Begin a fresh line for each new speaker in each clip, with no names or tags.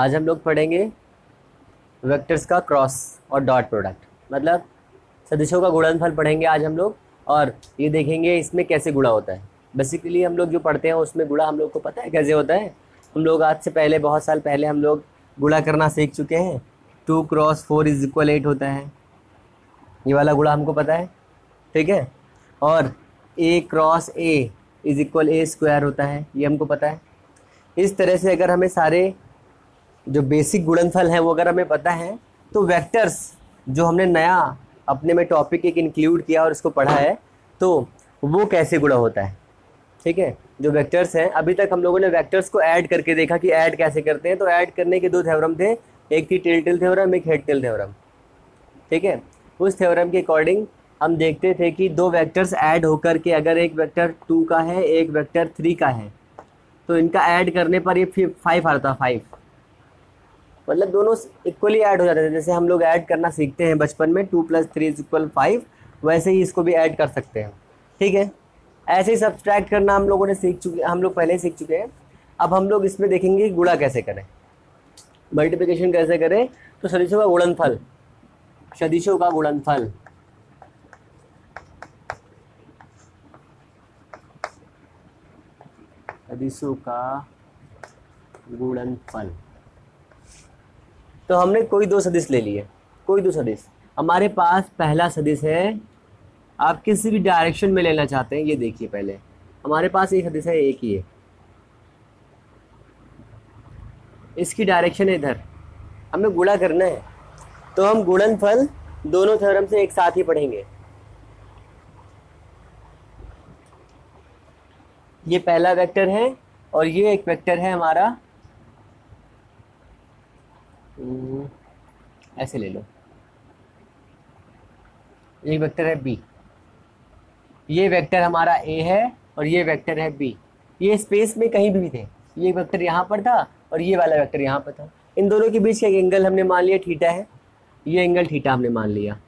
आज हम लोग पढ़ेंगे वेक्टर्स का क्रॉस और डॉट प्रोडक्ट मतलब सदिशों का गुणनफल पढ़ेंगे आज हम लोग और ये देखेंगे इसमें कैसे गुणा होता है। बेसिकली हम लोग जो पढ़ते हैं उसमें गुणा हम लोग को पता है कैसे होता है? हम लोग आज से पहले, बहुत साल पहले हम लोग गुणा करना सीख चुके हैं। Two cross four is equal eight होता है। ये वाला गुणा हमको पता है। ठीक है? और A cross A is equal A square होता है। ये हमको पता है। इस तरह से अगर हमें सारे जो बेसिक गुणनफल है, वो अगर हमें पता है तो वेक्टर्स जो हमने नया अपने में टॉपिक एक इंक्लूड किया और इसको पढ़ा है तो वो कैसे गुणा होता है? ठीक है? जो वेक्टर्स हैं, अभी तक हम लोगों ने वेक्टर्स को ऐड करके देखा कि ऐड कैसे करते हैं तो ऐड करने के दो थ्योरम थे, एक थी टेल टेल थ्योरम एक हेड टेल थ्योरम ठीक है? उस थ्योरम के अकॉर्डिंग हम देखते थे कि दो वेक्टर्स ऐड होकर के अगर एक वेक्टर टू का है, एक वेक्टर थ्री का है तो इनका ऐड करने पर ये फाइव आता फाइव मतलब दोनों इक्वली ऐड हो जाते थे। जैसे हम लोग ऐड करना सीखते हैं बचपन में two plus three is equal five वैसे ही इसको भी ऐड कर सकते हैं। ठीक है? ऐसे ही सब्सट्रैक्ट करना हम लोगों ने सीख चुके हम लोग पहले ही सीख चुके हैं। अब हम लोग इसमें देखेंगे गुणा कैसे करें। मल्टीप्लिकेशन कैसे करें? तो सदिशों का गुणनफल। सदिशों का गुणनफल। सदिशों का गुणनफल। तो हमने कोई दो सदिश ले लिए। कोई दो सदिश। हमारे पास पहला सदिश है। आप किसी भी डायरेक्शन में लेना चाहते हैं, ये देखिए पहले। हमारे पास एक सदिश है, एक ही है। इसकी डायरेक्शन है इधर। हमें गुणा करना है। तो हम गुणनफल दोनों थ्योरम से एक साथ ही पढ़ेंगे। ये पहला वेक्टर है और ये एक वेक्टर है हमारा ऐसे ले लो। ये वेक्टर है बी ये वेक्टर हमारा ए है और ये वेक्टर है बी ये स्पेस में कहीं भी थे। ये वेक्टर यहाँ पर था और ये वाला वेक्टर यहाँ पर था। इन दोनों के बीच का एंगल हमने मान लिया, थीटा है। ये एंगल थीटा हमने मान लिया।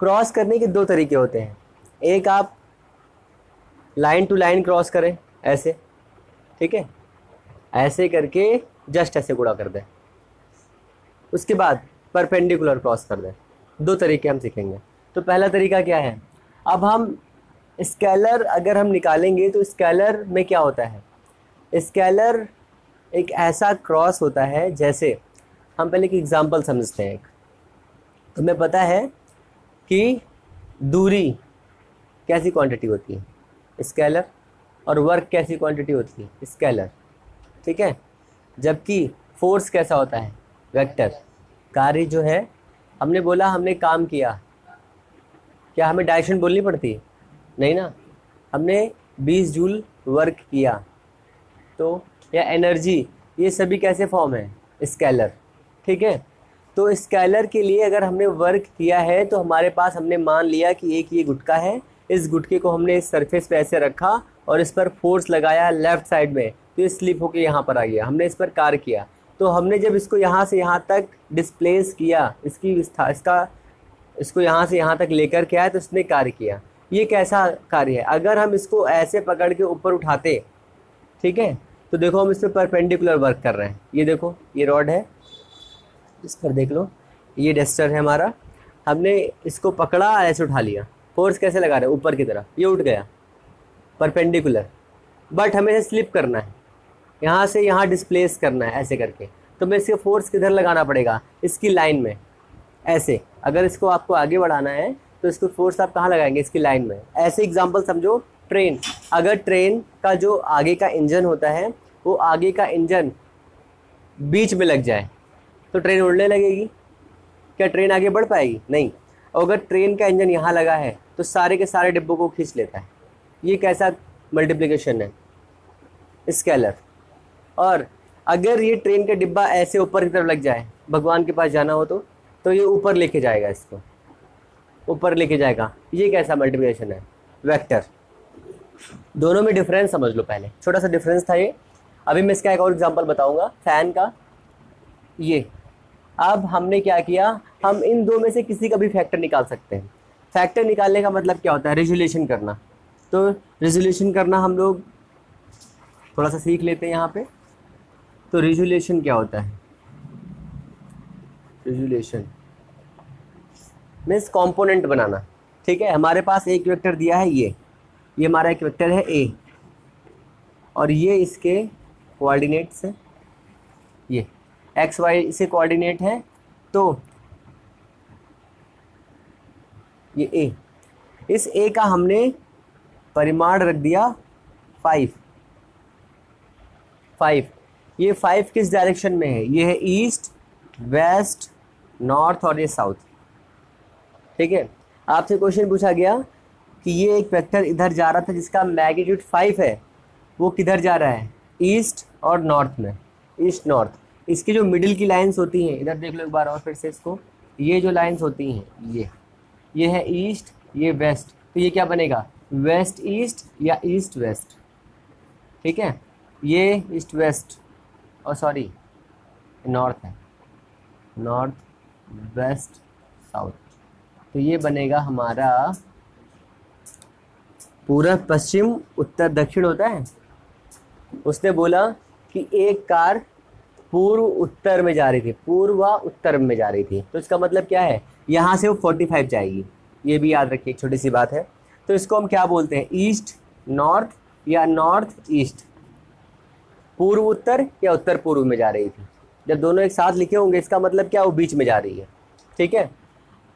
क्रॉस करने के दो तरीके होते हैं। एक आप लाइन टू लाइन क्रॉस करें, ऐसे। ठीक है? ऐसे करके जस्ट ऐसे गुड़ा कर दें। उसके बाद परपेंडिकुलर क्रॉस कर दें। दो तरीके हम सीखेंगे। तो पहला तरीका क्या है? अब हम स्केलर अगर हम निकालेंगे तो स्केलर में क्या होता है? स्केलर एक ऐसा क्रॉस होता है जैसे हम पहले एक एग्ज़ाम्पल समझते हैं एक। तुम्हें पता है कि दूरी कैसी क्वांटिटी होती है? स्केलर और वर्क कैसी क्वांटिटी होती है? स्केलर ठीक है? जबकि फोर्स कैसा होता है? वेक्टर। कार्य जो है, हमने बोला, हमने काम किया। क्या हमें डायरेक्शन बोलनी पड़ती? नहीं ना? हमने 20 जूल वर्क किया। तो या एनर्जी ये सभी कैसे फॉर्म है? स्केलर ठीक है? तो स्केलर के लिए अगर हमने वर्क किया है तो हमारे पास हमने मान लिया कि एक ये गुटका है। इस गुटके को हमने इस सरफेस पे ऐसे रखा और इस पर फोर्स लगाया लेफ़्ट साइड में। तो ये स्लिप होकर यहाँ पर आ गया। हमने इस पर कार किया। तो हमने जब इसको यहाँ से यहाँ तक डिस्प्लेस किया, इसकी विस्था, इसका, इसको यहाँ से यहाँ तक लेकर के आया तो इसने कार्य किया। ये कैसा कार्य है? अगर हम इसको ऐसे पकड़ के ऊपर उठाते, ठीक है? तो देखो हम इस पर परपेंडिकुलर वर्क कर रहे हैं। ये देखो, ये रॉड है। इस पर देख लो, ये डस्टर है हमारा। हमने इसको पकड़ा, ऐसे उठा लिया। फोर्स कैसे लगा रहे ऊपर की तरफ़। ये उठ गया। परपेंडिकुलर बट हमें स्लिप करना है। यहाँ से यहाँ डिस्प्लेस करना है ऐसे करके। तो मैं इसके फोर्स किधर लगाना पड़ेगा? इसकी लाइन में। ऐसे। अगर इसको आपको आगे बढ़ाना है तो इसको फोर्स आप कहाँ लगाएँगे? इसकी लाइन में। ऐसे एग्ज़ाम्पल समझो ट्रेन अगर ट्रेन का जो आगे का इंजन होता है, वो आगे का इंजन बीच में लग जाए तो ट्रेन उड़ने लगेगी। क्या ट्रेन आगे बढ़ पाएगी? नहीं। और अगर ट्रेन का इंजन यहाँ लगा है तो सारे के सारे डिब्बों को खींच लेता है। ये कैसा मल्टीप्लिकेशन है? स्केलर और अगर ये ट्रेन का डिब्बा ऐसे ऊपर की तरफ़ लग जाए, भगवान के पास जाना हो तो तो ये ऊपर लेके जाएगा इसको। ऊपर लेके जाएगा। ये कैसा मल्टीप्लिकेशन है? वेक्टर दोनों में डिफरेंस समझ लो पहले। छोटा सा डिफरेंस था ये। अभी मैं इसका एक और एग्जांपल बताऊँगा। फ़ैन का। ये। अब हमने क्या किया? हम इन दो में से किसी का भी फैक्टर निकाल सकते हैं। फैक्टर निकालने का मतलब क्या होता है? रेजोल्यूशन करना। तो रेजुलेशन करना हम लोग थोड़ा सा सीख लेते हैं यहाँ पे। तो रिजुलेशन क्या होता है? रिजुलेशन मीन्स कॉम्पोनेंट बनाना। ठीक है? हमारे पास एक वेक्टर दिया है ये। ये हमारा एक वेक्टर है ए। और ये इसके कोऑर्डिनेट्स हैं। ये। एक्स, वाई इसे कोऑर्डिनेट है तो ये ए। इस ए का हमने परिमाण रख दिया फाइव। फाइव। ये फाइव किस डायरेक्शन में है? ये है ईस्ट वेस्ट नॉर्थ और ये साउथ ठीक है? आपसे क्वेश्चन पूछा गया कि ये एक वेक्टर इधर जा रहा था जिसका मैग्नीट्यूड फाइव है। वो किधर जा रहा है? ईस्ट और नॉर्थ में। ईस्ट नॉर्थ इसकी जो मिडिल की लाइंस होती हैं, इधर देख लो एक बार और फिर से इसको। ये जो लाइंस होती हैं, ये। ये है ईस्ट ये वेस्ट तो ये क्या बनेगा? वेस्ट ईस्ट या ईस्ट वेस्ट ठीक है? ये ईस्ट वेस्ट और सॉरी नॉर्थ है। नॉर्थ वेस्ट साउथ तो ये बनेगा हमारा पूरा पश्चिम, उत्तर, दक्षिण होता है। उसने बोला कि एक कार पूर्व उत्तर में जा रही थी, पूर्व उत्तर में जा रही थी। तो इसका मतलब क्या है? यहाँ से वो फोर्टी फाइव जाएगी। ये भी याद रखिए, एक छोटी सी बात है। तो इसको हम क्या बोलते हैं? ईस्ट नॉर्थ या नॉर्थ ईस्ट पूर्व उत्तर या उत्तर पूर्व में जा रही थी? जब दोनों एक साथ लिखे होंगे, इसका मतलब क्या? वो बीच में जा रही है। ठीक है?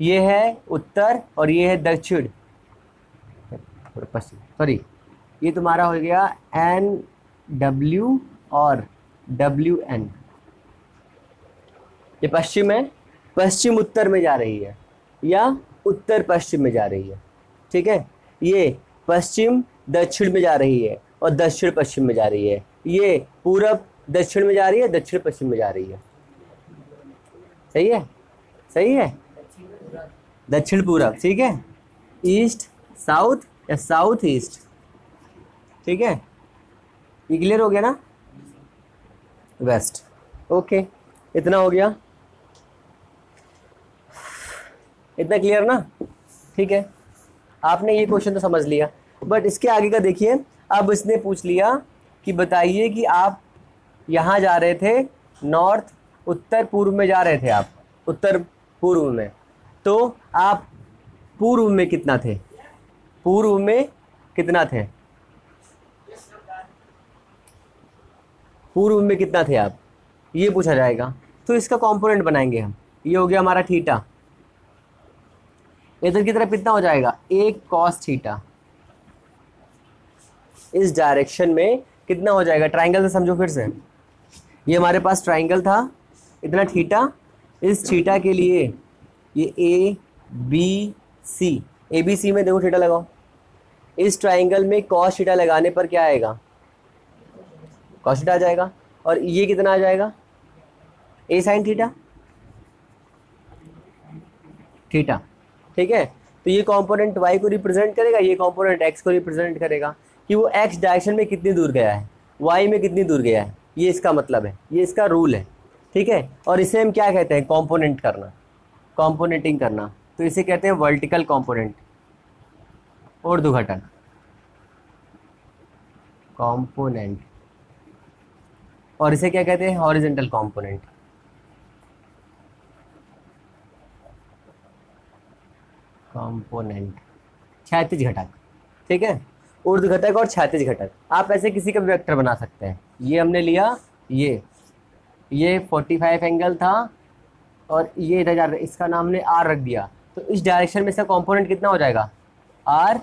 ये है उत्तर और ये है दक्षिण। पश्चिम। सॉरी ये तुम्हारा हो गया एन डब्ल्यू और डब्ल्यू एन ये पश्चिम है। पश्चिम उत्तर में जा रही है या उत्तर पश्चिम में जा रही है। ठीक है? ये पश्चिम दक्षिण में जा रही है और दक्षिण पश्चिम में जा रही है। ये पूरब दक्षिण में जा रही है, दक्षिण पश्चिम में जा रही है। सही है? सही है? दक्षिण पूरब, ठीक है? ईस्ट साउथ या साउथ ईस्ट ठीक है? ये क्लियर हो गया ना? वेस्ट ओके इतना हो गया। इतना क्लियर ना? ठीक है। आपने ये क्वेश्चन तो समझ लिया। बट इसके आगे का देखिए, अब इसने पूछ लिया कि बताइए कि आप यहाँ जा रहे थे नॉर्थ उत्तर पूर्व में जा रहे थे आप, उत्तर पूर्व में। तो आप पूर्व में कितना थे? पूर्व में कितना थे? पूर्व में कितना थे आप? ये पूछा जाएगा। तो इसका कंपोनेंट बनाएँगे हम। ये हो गया हमारा थीटा। इधर की तरफ़ कितना हो जाएगा? एक कॉस थीटा। इस डायरेक्शन में कितना हो जाएगा? ट्राइंगल से समझो फिर से। ये हमारे पास ट्राइंगल था, इतना थीटा। इस थीटा के लिए ये A B C A B C में देखो थीटा लगाओ। इस ट्राइंगल में कॉस थीटा लगाने पर क्या आएगा? कॉस थीटा आ जाएगा। और ये कितना आ जाएगा? A sine theta. थीटा। ठीक है? तो ये कंपोनेंट वाई को रिप्रेजेंट करेगा, ये कंपोनेंट एक्स को रिप्रेजेंट करेगा। कि वो एक्स डायरेक्शन में कितनी दूर गया है? वाई में कितनी दूर गया है? ये इसका मतलब है। ये इसका रूल है। ठीक है? और इसे हम क्या कहते हैं? कॉम्पोनेंट करना। कॉम्पोनेटिंग करना। तो इसे कहते हैं वर्टिकल कॉम्पोनेंट ऊर्ध्वघटक कॉम्पोनेंट और इसे क्या कहते हैं? हॉरिजेंटल कॉम्पोनेंट कॉम्पोनेंट क्षैतिज घटक। ठीक है? ऊर्ध घटक और क्षैतिज घटक। आप ऐसे किसी का वेक्टर बना सकते हैं। ये हमने लिया, ये। ये 45 एंगल था और ये इधर जा रहा इसका नाम ने आर रख दिया। तो इस डायरेक्शन में इसका कंपोनेंट कितना हो जाएगा? आर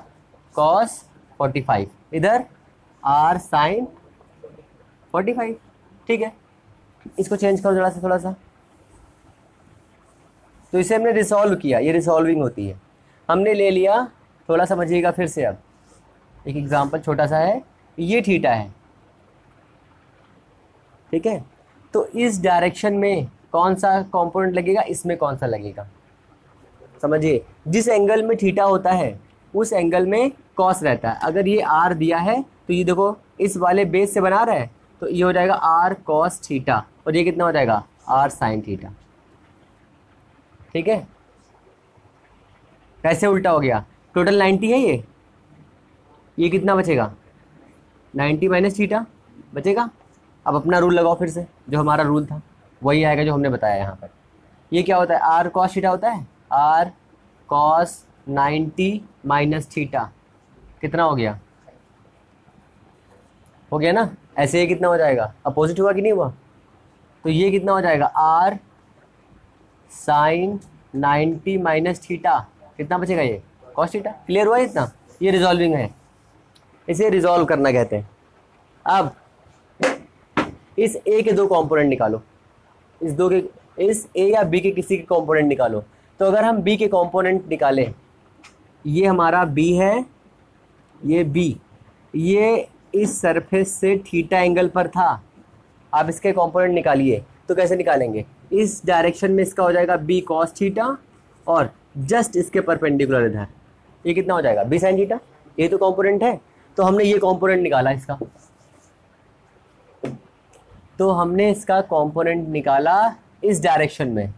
कॉस 45 इधर आर साइन 45 ठीक है। इसको चेंज करो जरा सा, थोड़ा सा। तो इसे हमने रिसॉल्व किया। ये रिसॉल्विंग होती है। हमने ले लिया। थोड़ा समझिएगा फिर से अब। एक एग्जांपल छोटा सा है, ये थीटा है। ठीक है? तो इस डायरेक्शन में कौन सा कंपोनेंट लगेगा? इसमें कौन सा लगेगा? समझिए, जिस एंगल में थीटा होता है, उस एंगल में कॉस रहता है। अगर ये आर दिया है तो ये देखो, इस वाले बेस से बना रहा है तो ये हो जाएगा आर कॉस थीटा, और ये कितना हो जाएगा? R sine theta. ठीक है? कैसे उल्टा हो गया? टोटल नाइन्टी है ये? ये कितना बचेगा? नाइन्टी माइनस थीटा बचेगा? अब अपना रूल लगाओ फिर से, जो हमारा रूल था, वही आएगा जो हमने बताया यहाँ पर। ये क्या होता है? आर कॉस थीटा होता है? R cos ninety minus theta. कितना हो गया? हो गया ना? ऐसे ये कितना हो जाएगा? अपोजिट हुआ कि नहीं हुआ? तो ये कितना हो जाएगा? R sine ninety minus theta. कितना बचेगा ये? Cos theta. क्लियर हुआ इतना? ये रिजॉल्विंग है। इसे रिजॉल्व करना कहते हैं। अब, इस ए के दो कंपोनेंट निकालो। इस दो के, इस ए या बी के किसी के कंपोनेंट निकालो। तो अगर हम बी के कंपोनेंट निकालें, ये हमारा बी है, ये बी ये इस सरफेस से थीटा एंगल पर था। आप इसके कंपोनेंट निकालिए तो कैसे निकालेंगे? इस डायरेक्शन में इसका हो जाएगा बी कॉस थीटा और जस्ट इसके परपेंडिकुलर इधर। ये कितना हो जाएगा? बी साइन थीटा ये तो कंपोनेंट है। तो हमने ये कंपोनेंट निकाला इसका। तो हमने इसका कंपोनेंट निकाला इस डायरेक्शन में।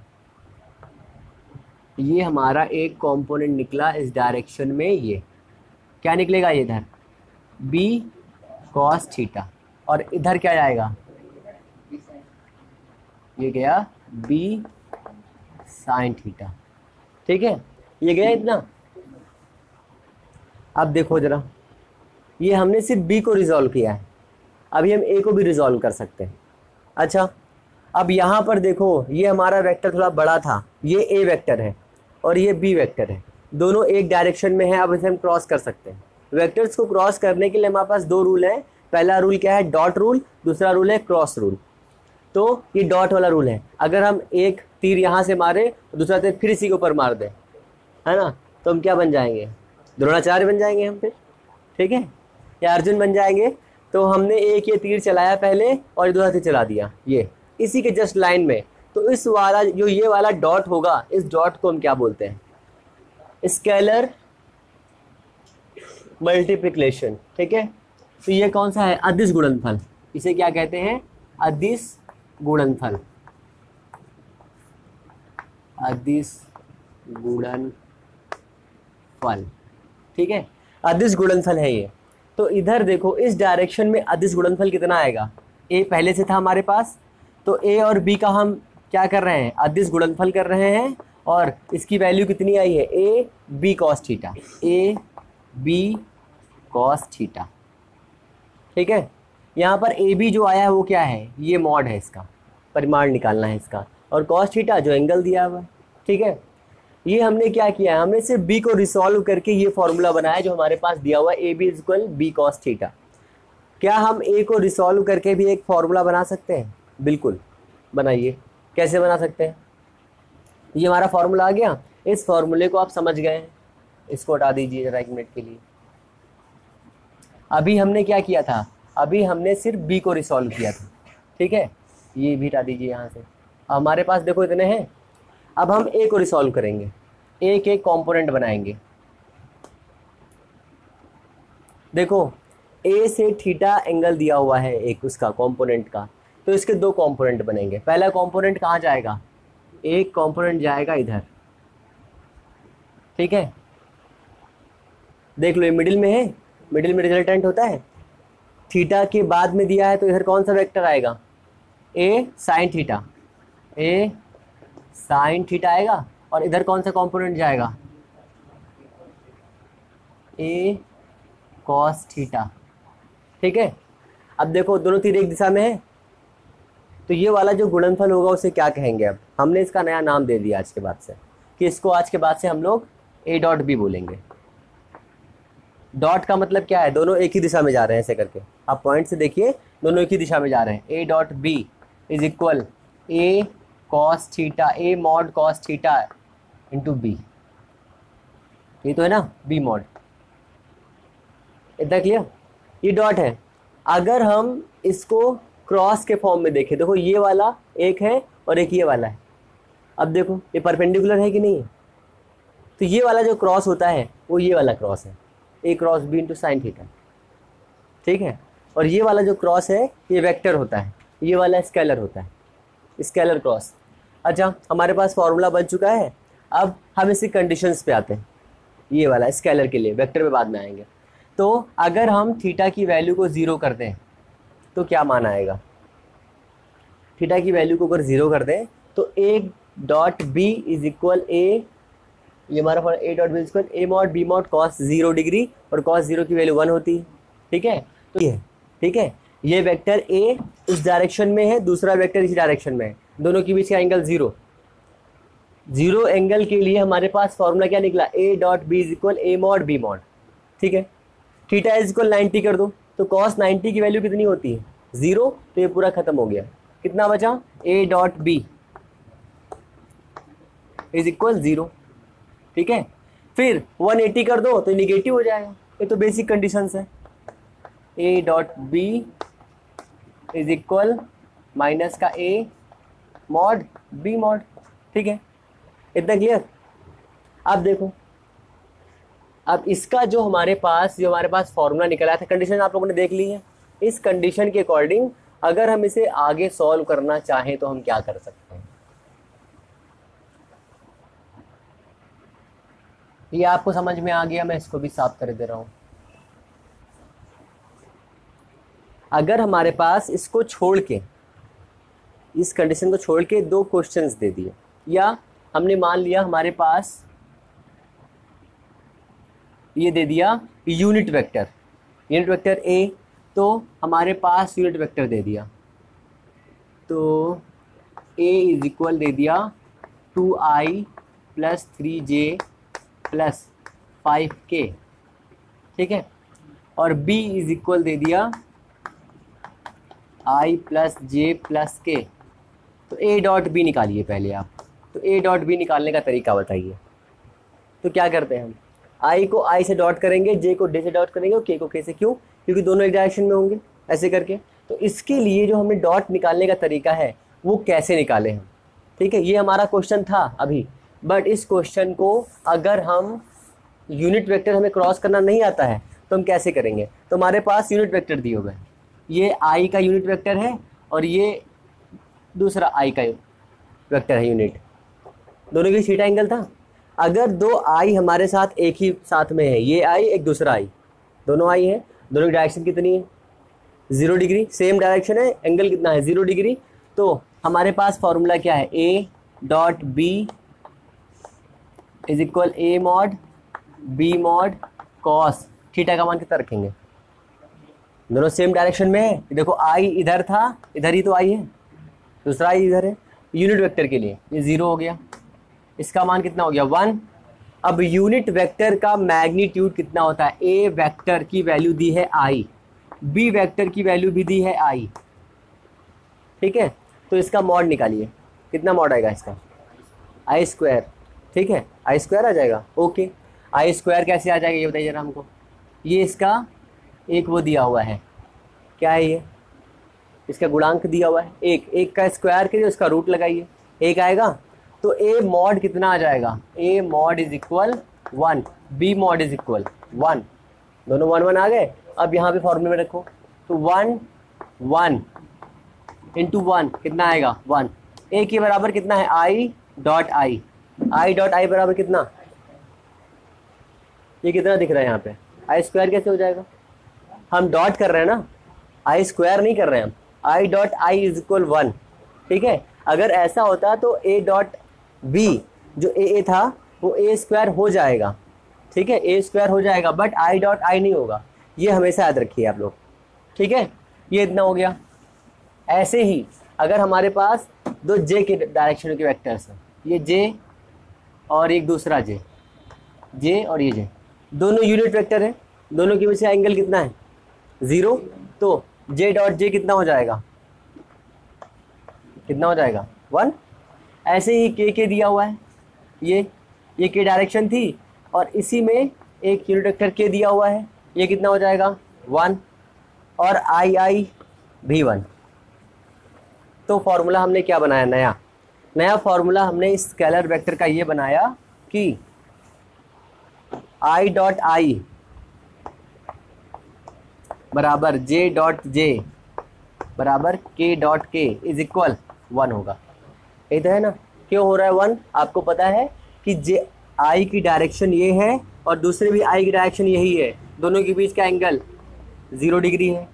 ये हमारा एक कंपोनेंट निकला इस डायरेक्शन में ये। क्या निकलेगा ये इधर? बी कॉस थीटा और इधर क्या जाएगा? ये गया बी साइन थीटा ठीक है? ये गया इतना? अब देखो जरा। ये हमने सिर्फ़ बी को रिजॉल्व किया है। अभी हम ए को भी रिजॉल्व कर सकते हैं। अच्छा अब यहाँ पर देखो, ये हमारा वेक्टर थोड़ा बड़ा था। ये ए वेक्टर है और ये बी वेक्टर है। दोनों एक डायरेक्शन में है, अब इसे हम क्रॉस कर सकते हैं। वेक्टर्स को क्रॉस करने के लिए हमारे पास दो रूल हैं। पहला रूल क्या है? डॉट रूल दूसरा रूल है क्रॉस रूल तो ये डॉट वाला रूल है। अगर हम एक तीर यहाँ से मारे दूसरा तीर फिर इसी के ऊपर मार दें। है ना? तो हम क्या बन जाएँगे? द्रोणाचार्य बन जाएँगे हम फिर। ठीक है? या अर्जुन बन जाएँगे तो हमने एक ये तीर चलाया पहले और दूसरा तीर चला दिया, ये। इसी के जस्ट लाइन में। तो इस वाला, जो ये वाला डॉट होगा, इस डॉट को हम क्या बोलते हैं? स्केलर मल्टीप्लिकेशन ठीक है? तो ये कौन सा है? अदिश गुणनफल। इसे क्या कहते हैं? अधिस गुणनफल। अदिश गुणनफल, ठीक है? अदिश गुणनफल है ये। तो इधर देखो, इस डायरेक्शन में अदिश गुणनफल कितना आएगा? ए पहले से था हमारे पास तो ए और बी का हम क्या कर रहे हैं? अदिश गुणनफल कर रहे हैं और इसकी वैल्यू कितनी आई है? A B cos theta A B cos theta ठीक है? यहाँ पर ए बी जो आया है, वो क्या है? ये मॉड है इसका। परिमाण निकालना है इसका। और कॉस थीटा जो एंगल दिया हुआ है। ठीक है? ये हमने क्या किया है? हमने सिर्फ़ बी को रिसॉल्व करके ये फॉर्मूला बनाया जो हमारे पास दिया हुआ है A B is equal B cos theta क्या हम ए को रिसॉल्व करके भी एक फॉर्मूला बना सकते हैं? बिल्कुल। बनाइए। कैसे बना सकते हैं? ये हमारा फॉर्मूला आ गया। इस फॉर्मूले को आप समझ गए हैं। इसको हटा दीजिए जरा एक मिनट के लिए। अभी हमने क्या किया था? अभी हमने सिर्फ़ बी को रिसॉल्व किया था। ठीक है? ये भी हटा दीजिए यहाँ से। हमारे पास देखो इतने हैं। अब हम ए को रिसॉल्व करेंगे। एक एक कंपोनेंट बनाएँगे। देखो ए से थीटा एंगल दिया हुआ है एक उसका कंपोनेंट का। तो इसके दो कंपोनेंट बनेंगे। पहला कंपोनेंट कहाँ जाएगा? एक कंपोनेंट जाएगा इधर। ठीक है? देख लो, ये मिडिल में है। मिडिल में रिजल्टेंट होता है। थीटा के बाद में दिया है तो इधर कौन सा वेक्टर आएगा? A sine theta A sine theta आएगा और इधर कौन सा कंपोनेंट जाएगा? A cos theta. ठीक है? अब देखो, दोनों तीर एक दिशा में है। तो ये वाला जो गुणनफल होगा, उसे क्या कहेंगे अब? हमने इसका नया नाम दे दिया आज के बाद से, कि इसको आज के बाद से हम लोग ए डॉट बी बोलेंगे। डॉट का मतलब क्या है? दोनों एक ही दिशा में जा रहे हैं ऐसे करके। आप पॉइंट से देखिए, दोनों एक ही दिशा में जा रहे हैं। A dot B is equal A cos theta A mod cos theta into B ये तो है ना? बी मॉड इतना क्लियर ये डॉट है। अगर हम इसको क्रॉस के फॉर्म में देखें, देखो ये वाला एक है और एक ये वाला है। अब देखो, ये परपेंडिकुलर है कि नहीं? है तो ये वाला जो क्रॉस होता है, वो ये वाला क्रॉस है। A cross B into sine theta ठीक है? और ये वाला जो क्रॉस है, ये वेक्टर होता है। ये वाला स्केलर होता है। स्केलर क्रॉस अच्छा हमारे पास फॉर्मूला बन चुका है। अब हम इसी कंडीशंस पे आते हैं। ये वाला स्केलर के लिए वेक्टर में बाद में आएँगे। तो अगर हम थीटा की वैल्यू को ज़ीरो कर दें तो क्या मान आएगा? थीटा की वैल्यू को अगर ज़ीरो कर दें तो A dot B is equal A ये हमारा for A dot B equal A mod B mod cos zero degree और कॉस ज़ीरो की वैल्यू वन होती। है ठीक है? तो ये, ठीक है? ये वेक्टर ए इस डायरेक्शन में है, दूसरा वेक्टर इसी डायरेक्शन में है। दोनों के बीच का एंगल ज़ीरो ज़ीरो एंगल के लिए हमारे पास फॉर्मूला क्या निकला? A dot B is equal A mod B mod ठीक है? थीटा इज़ इक्वल नाइन्टी कर दो. तो कॉस नाइन्टी की वैल्यू कितनी होती है? ज़ीरो तो ये पूरा ख़त्म हो गया. कितना बचा? A dot B is equal zero ठीक है? फिर 180 कर दो तो निगेटिव हो जाएगा. ये तो बेसिक कंडीशंस है. A dot B is equal minus का ए मॉड बी मॉड ठीक है? इतना क्लियर अब देखो। अब इसका जो हमारे पास, जो हमारे पास फॉर्मूला निकला था कंडीशन आप लोगों ने देख ली है। इस कंडीशन के अकॉर्डिंग अगर हम इसे आगे सॉल्व करना चाहें तो हम क्या कर सकते हैं? ये आपको समझ में आ गया, मैं इसको भी साफ़ कर दे रहा हूँ। अगर हमारे पास इसको छोड़ के इस कंडीशन को छोड़ के दो क्वेश्चन दे दिए। या हमने मान लिया हमारे पास ये दे दिया unit vector unit vector A तो हमारे पास यूनिट वेक्टर दे दिया। तो ए इज़ इक्वल दे दिया two I plus three J plus five K ठीक है? और बी इज़ इक्वल दे दिया आई प्लस जे प्लस के तो a डॉट बी निकालिए पहले आप। तो ए डॉट बी निकालने का तरीका बताइए। तो क्या करते हैं हम? आई को आई से डॉट करेंगे जे को डे से डॉट करेंगे और k को k से क्यों? क्योंकि दोनों एक डायरेक्शन में होंगे, ऐसे करके। तो इसके लिए जो हमें डॉट निकालने का तरीका है, वो कैसे निकाले हम? ठीक है, ये हमारा क्वेश्चन था अभी। बट इस क्वेश्चन को अगर हम यूनिट वेक्टर हमें क्रॉस करना नहीं आता है तो हम कैसे करेंगे? तो हमारे पास यूनिट वेक्टर दिए हुए हैं। ये आई का यूनिट वेक्टर है और ये दूसरा आई का वेक्टर है यूनिट दोनों के सीटा एंगल था? अगर दो आई हमारे साथ एक ही साथ में है, ये आई एक दूसरा आई दोनों आई है, दोनों की डायरेक्शन कितनी है? ज़ीरो डिग्री सेम डायरेक्शन है एंगल कितना है? ज़ीरो डिग्री तो हमारे पास फॉर्मूला क्या है? A dot B is equal A mod B mod cos theta का मान कितना रखेंगे? दोनों सेम डायरेक्शन में है? देखो आई इधर था, इधर ही तो आई है। दूसरा इधर है यूनिट वेक्टर के लिए। ये ज़ीरो हो गया। इसका मान कितना हो गया? वन अब यूनिट वेक्टर का मैग्नीट्यूड कितना होता है? ए वेक्टर की वैल्यू दी है आई बी वेक्टर की वैल्यू भी दी है आई ठीक है? तो इसका मॉड निकालिए। कितना मॉड आएगा इसका? आई स्क्वायर ठीक है? आई स्क्वायर आ जाएगा। ओके आई स्क्वायर कैसे आ जाएगा? ये बताइए जरा हमको। ये इसका एक वो दिया हुआ है। क्या है ये? इसका गुणांक दिया हुआ है। एक एक का स्क्वायर करिए उसका रूट लगाइए। एक आएगा तो ए मॉड कितना आ जाएगा? A mod is equal one B mod is equal one दोनों वन वन आ गए। अब यहाँ पे फॉर्मूले में रखो। तो वन वन इंटू वन कितना आएगा? वन ए के बराबर कितना है? आई dot I I dot I बराबर कितना? ये कितना दिख रहा है यहाँ पे? आई स्क्वायर कैसे हो जाएगा? हम डॉट कर रहे हैं ना? आई स्क्वायर नहीं कर रहे हैं हम। I dot I is equal one, ठीक है? अगर ऐसा होता तो ए डॉट बी जो ए ए था, वो ए स्क्वायर हो जाएगा, ठीक है? ए स्क्वायर हो जाएगा बट आई डॉट आई नहीं होगा। ये हमेशा याद रखिए आप लोग, ठीक है? ये इतना हो गया। ऐसे ही, अगर हमारे पास दो जे के डायरेक्शन के वेक्टर्स हैं, ये जे और एक दूसरा जे जे और ये जे दोनों यूनिट वेक्टर है, दोनों के बीच एंगल कितना है? ज़ीरो तो जे डॉट जे कितना हो जाएगा? कितना हो जाएगा? वन ऐसे ही के के दिया हुआ है। ये ये के डायरेक्शन थी और इसी में एक यूनिट वेक्टर के दिया हुआ है। ये कितना हो जाएगा? वन और आई आई भी वन तो फार्मूला हमने क्या बनाया? नया। नया फॉर्मूला हमने स्केलर वेक्टर का ये बनाया कि आई डॉट आई बराबर जे डॉट जे बराबर के dot K is equal one होगा। ये तो है ना? क्यों हो रहा है वन आपको पता है कि जे आई की डायरेक्शन ये है और दूसरे भी आई की डायरेक्शन यही है। दोनों के बीच का एंगल ज़ीरो डिग्री है।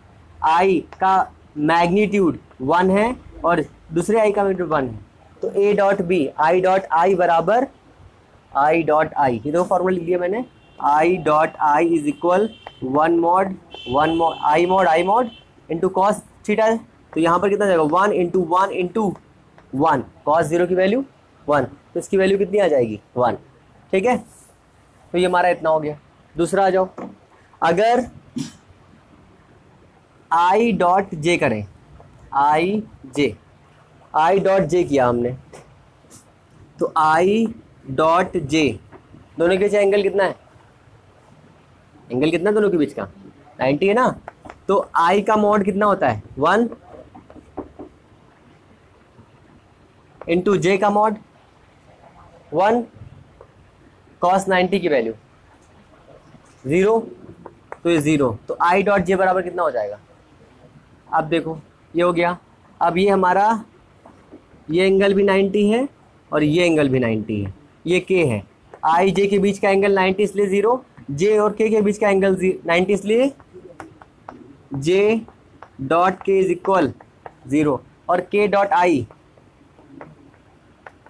आई का मैग्नीट्यूड वन है और दूसरे आई का मैग्नीट्यूड वन है। तो A dot B I dot I बराबर आई डॉट आई ये दो फॉर्मूला लिख दिया मैंने। I dot I is equal one mod one mod I mod I mod into cos theta तो यहाँ पर कितना जाएगा? One into one into one cos zero की वैल्यू वन तो इसकी वैल्यू कितनी आ जाएगी? वन ठीक है? तो ये हमारा इतना हो गया। दूसरा आ जाओ। अगर आई डॉट जे करें। आई जे आई डॉट जे किया हमने। तो आई डॉट जे दोनों के बीच एंगल कितना है? एंगल कितना दोनों के बीच का? 90 है ना? तो आई का मोड कितना होता है? वन इंटू जे का मॉड वन कॉस नाइन्टी की वैल्यू ज़ीरो तो ये ज़ीरो तो आई डॉट जे बराबर कितना हो जाएगा? अब देखो, ये हो गया। अब ये हमारा, ये एंगल भी 90 है और ये एंगल भी 90 है। ये के है। आई जे के बीच का एंगल 90 इसलिए ज़ीरो जे और के के बीच का एंगल 90 इसलिए J dot K is equal zero और K dot I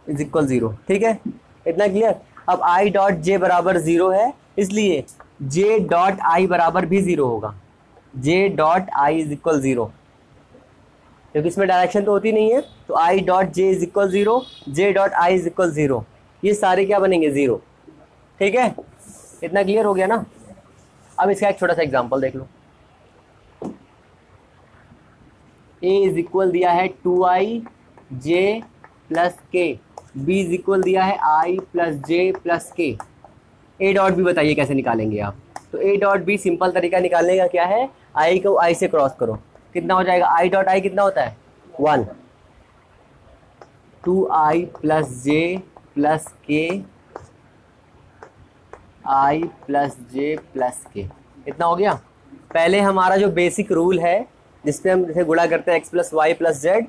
is equal zero ठीक है? इतना क्लियर अब आई डॉट जे बराबर ज़ीरो है, इसलिए जे डॉट आई बराबर भी ज़ीरो होगा। J dot I is equal zero क्योंकि इसमें डायरेक्शन तो होती नहीं है तो I dot J is equal zero J dot I is equal zero ये सारे क्या बनेंगे? ज़ीरो ठीक है? इतना क्लियर हो गया ना? अब इसका एक छोटा सा एग्ज़ाम्पल देख लो। ए इज़ इक्वल दिया है two I J plus K B is equal दिया है आई प्लस जे प्लस के ए डॉट बी बताइए कैसे निकालेंगे आप? तो ए डॉट बी सिंपल तरीका निकालने का क्या है? आई को आई से क्रॉस करो। कितना हो जाएगा? आई डॉट आई कितना होता है? One two I plus J plus K I plus J plus के इतना हो गया? पहले हमारा जो बेसिक रूल है, जिसपे हम जैसे गुणा करते हैं X plus Y plus Z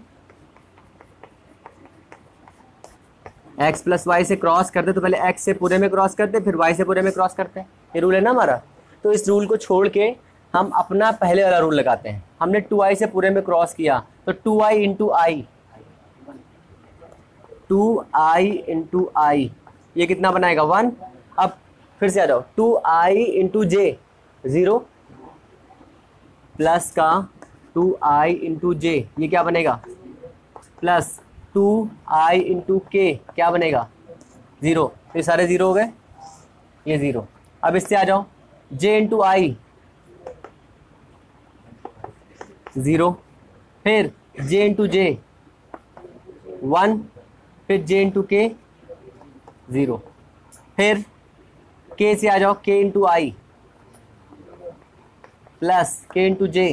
X plus Y से क्रॉस करते तो पहले एक्स से पूरे में क्रॉस करते, फिर वाई से पूरे में क्रॉस करते। ये रूल है ना हमारा? तो इस रूल को छोड़ के हम अपना पहले वाला रूल लगाते हैं। हमने टू आई से पूरे में क्रॉस किया तो two I into I two I into I ये कितना बनाएगा? वन फिर से आ जाओ। Two I into J, zero, plus का टू आई इंटू जे, ये क्या बनेगा? प्लस टू आई इंटू के, क्या बनेगा? ज़ीरो। तो ये सारे ज़ीरो हो गए? ये ज़ीरो। अब इससे आ जाओ। J into I, zero. फिर जे इंटू जे, वन। फिर जे इंटू के, ज़ीरो। फिर के से आ जाओ K into I plus K into J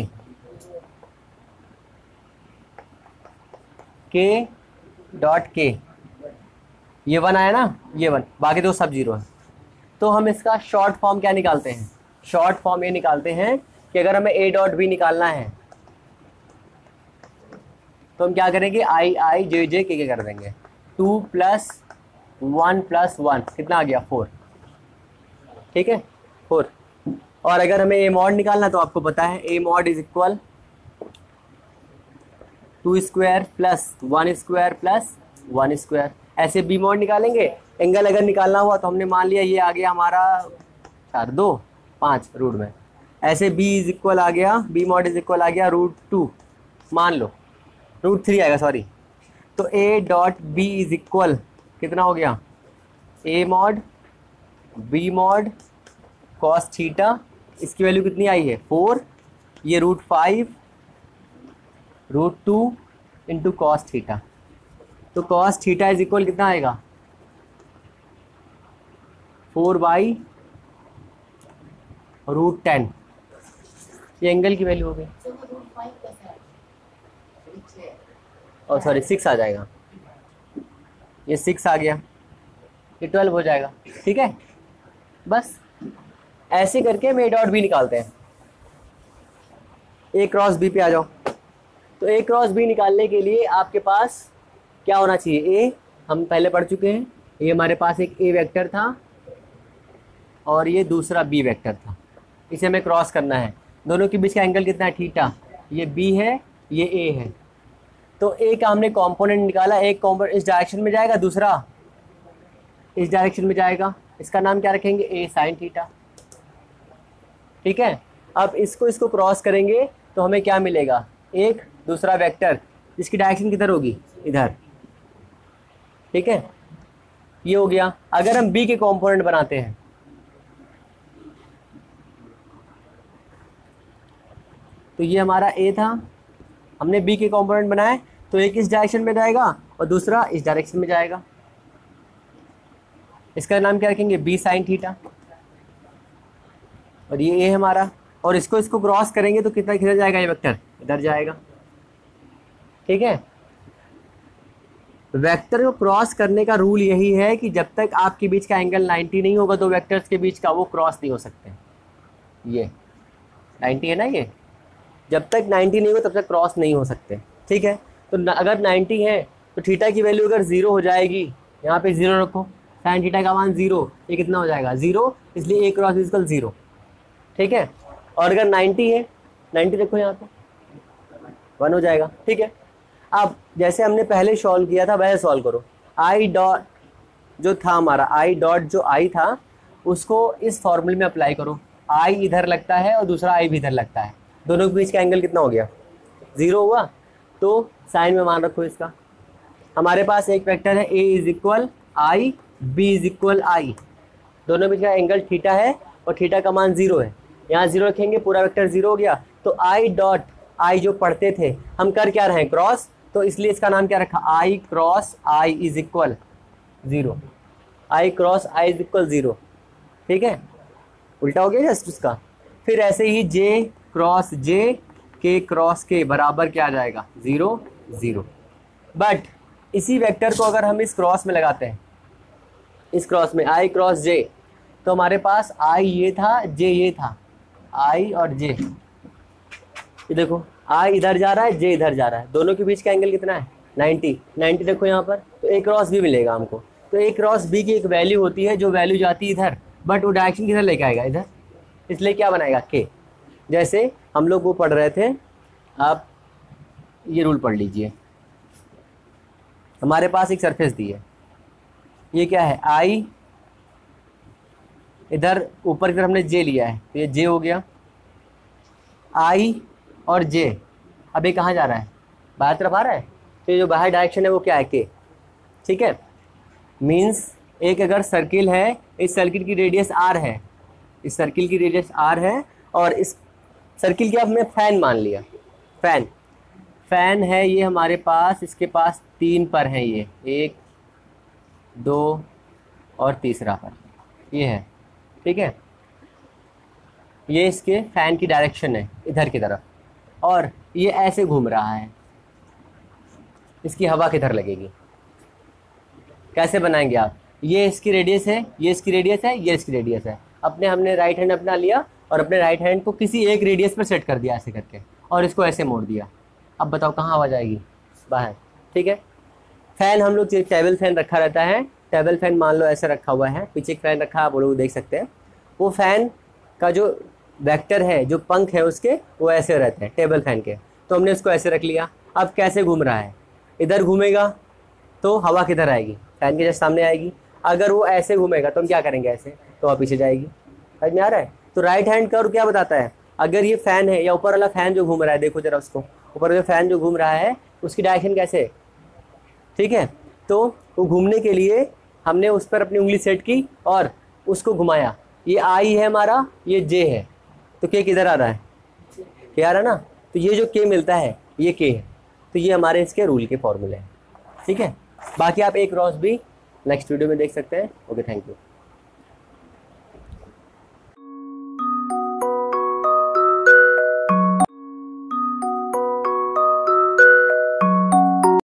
K dot K ये वन आया ना? ये वन बाकी तो सब ज़ीरो है। तो हम इसका शॉर्ट फॉर्म क्या निकालते हैं? शॉर्ट फॉर्म ये निकालते हैं कि अगर हमें ए डॉट बी निकालना है तो हम क्या करेंगे? आई आई जे जे के के कर देंगे। Two plus one plus one कितना आ गया? फोर ठीक है? फोर। और अगर हमें ए मॉड निकालना तो आपको पता है A mod is equal two square plus one square plus one square ऐसे बी मॉड निकालेंगे। एंगल अगर निकालना हुआ तो हमने मान लिया ये आ गया हमारा चार, दो, पाँच रूट में। ऐसे बी इज़ इक्वल आ गया बी मॉड इज़ इक्वल आ गया रूट टू मान लो। रूट थ्री आएगा सॉरी तो A dot B is equal कितना हो गया? A mod B mod cos theta इसकी वैल्यू कितनी आई है? फोर ये root five root two into cos theta तो कॉस थीटा इज़ इक्वल कितना आएगा? फोर बाई रूट टेन ये एंगल की वैल्यू हो गई। और सॉरी सिक्स आ जाएगा। ये सिक्स आ गया। ये ट्वेल्व हो जाएगा। ठीक है? बस। ऐसे करके हम ए डॉट बी निकालते हैं। ए क्रॉस बी पे आ जाओ। तो ए क्रॉस बी निकालने के लिए आपके पास क्या होना चाहिए? ए हम पहले पढ़ चुके हैं। ये हमारे पास एक ए वेक्टर था और ये दूसरा बी वेक्टर था। इसे हमें क्रॉस करना है। दोनों के बीच का एंगल कितना है? थीटा। ये बी है, ये ए है। तो ए का हमने कंपोनेंट निकाला। एक कॉम्पोनेंट इस डायरेक्शन में जाएगा, दूसरा इस डायरेक्शन में जाएगा। इसका नाम क्या रखेंगे? ए साइन थीटा ठीक है? अब इसको इसको क्रॉस करेंगे तो हमें क्या मिलेगा? एक, दूसरा वेक्टर जिसकी डायरेक्शन किधर होगी? इधर। ठीक है? ये हो गया। अगर हम बी के कंपोनेंट बनाते हैं। तो ये हमारा ए था। हमने बी के कंपोनेंट बनाए तो एक इस डायरेक्शन में जाएगा? और दूसरा इस डायरेक्शन में जाएगा। इसका नाम क्या रखेंगे? बी साइन थीटा और ये ए हमारा। और इसको इसको क्रॉस करेंगे तो कितना, किधर जाएगा ये वेक्टर इधर जाएगा। ठीक है? वेक्टर को क्रॉस करने का रूल यही है कि जब तक आपके बीच का एंगल 90 नहीं होगा तो वेक्टर्स के बीच का वो क्रॉस नहीं हो सकते। ये। 90 है ना ये? जब तक 90 नहीं होगा, तब तक क्रॉस नहीं हो सकते। ठीक है? तो अगर 90 है तो थीटा की वैल्यू अगर ज़ीरो हो जाएगी, यहाँ पे ज़ीरो रखो। साइन थीटा का मान ज़ीरो ये कितना हो जाएगा? ज़ीरो इसलिए ए क्रॉस इजकल ज़ीरो ठीक है? और अगर 90 है 90 देखो यहाँ पे। वन हो जाएगा, ठीक है? अब जैसे हमने पहले सॉल्व किया था वह सॉल्व करो। आई डॉट जो था हमारा आई डॉट जो आई था, उसको इस फॉर्मूले में अप्लाई करो। आई इधर लगता है और दूसरा आई भी इधर लगता है। दोनों के बीच का एंगल कितना हो गया? ज़ीरो हुआ। तो साइन में मान रखो इसका। हमारे पास एक वेक्टर है A is equal I B is equal I दोनों बीच का एंगल थीटा है और थीटा का मान ज़ीरो है। यहाँ ज़ीरो रखेंगे, पूरा वेक्टर ज़ीरो हो गया। तो आई डॉट आई जो पढ़ते थे, हम कर क्या रहे क्रॉस तो इसलिए इसका नाम क्या रखा? I cross I is equal zero I cross I is equal zero ठीक है? उल्टा हो गया जस्ट उसका। फिर ऐसे ही जे क्रॉस जे के क्रॉस के बराबर क्या आ जाएगा? ज़ीरो ज़ीरो बट इसी वेक्टर को अगर हम इस क्रॉस में लगाते हैं, इस क्रॉस में आई क्रॉस जे तो हमारे पास आई ये था जे ये था। आई और जे। ये देखो, आई इधर जा रहा है, जे इधर जा रहा है। दोनों के बीच का एंगल कितना है? 90 90 देखो यहाँ पर तो ए क्रॉस भी मिलेगा हमको। तो ए क्रॉस बी की एक वैल्यू होती है, जो वैल्यू जाती है इधर बट वो डायरेक्शन किधर लेके आएगा? इधर। इसलिए क्या बनाएगा? के जैसे हम लोग वो पढ़ रहे थे, आप ये रूल पढ़ लीजिए। हमारे पास एक सरफेस दी है। ये क्या है? आई इधर ऊपर की तरफ़ हमने जे लिया है तो ये जे हो गया। आई और जे, अब ये कहाँ जा रहा है? बाहर तरफ़ आ रहा है? तो ये जो बाहर डायरेक्शन है वो क्या है? के ठीक है? मीन्स एक अगर सर्किल है, इस सर्किल की रेडियस आर है। इस सर्किल की रेडियस आर है और इस सर्किल की हमने फ़ैन मान लिया। फ़ैन फ़ैन है ये हमारे पास, इसके पास तीन पर हैं ये। एक, दो और तीसरा पर। ये है। ठीक है? ये इसके फ़ैन की डायरेक्शन है, इधर की तरफ़। और ये ऐसे घूम रहा है। इसकी हवा किधर लगेगी? कैसे बनाएँगे आप? ये इसकी रेडियस है, ये इसकी रेडियस है, ये इसकी रेडियस है। अपने हमने राइट हैंड अपना लिया और अपने राइट हैंड को किसी एक रेडियस पर सेट कर दिया ऐसे करके। और इसको ऐसे मोड़ दिया। अब बताओ कहाँ आवाज़ आएगी? बाहर। ठीक है? फ़ैन हम लोग टेबल फ़ैन रखा रहता है। टेबल फ़ैन मान लो ऐसे रखा हुआ है, पीछे एक फ़ैन रखा, आप लोग देख सकते हैं। वो फ़ैन का जो वेक्टर है, जो पंख है उसके, वो ऐसे रहते हैं, टेबल फ़ैन के। तो हमने उसको ऐसे रख लिया। अब कैसे घूम रहा है? इधर घूमेगा तो हवा किधर आएगी? फ़ैन के जैसे सामने आएगी। अगर वो ऐसे घूमेगा तो हम क्या करेंगे ऐसे? तो वहाँ पीछे जाएगी। समझ में आ रहा है? तो राइट हैंड का और क्या बताता है? अगर ये फ़ैन है, या ऊपर वाला फ़ैन जो घूम रहा है, देखो जरा उसको। ऊपर जो फ़ैन जो घूम रहा है, उसकी डायरेक्शन कैसे? ठीक है? तो वो घूमने के लिए हमने उस पर अपनी उंगली सेट की और उसको घुमाया। ये आई है हमारा, ये जे है। तो के किधर आ रहा है? के आ रहा ना? तो ये जो के मिलता है, ये के है। तो ये हमारे इसके रूल के फॉर्मूले हैं। ठीक है? बाकी आप एक रॉस भी नेक्स्ट वीडियो में देख सकते हैं। Okay thank you